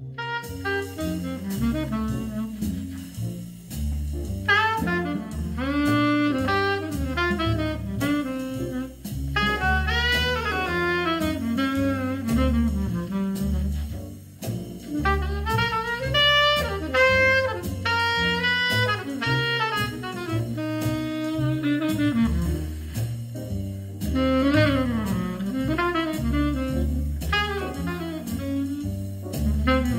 Bye. Mm-hmm.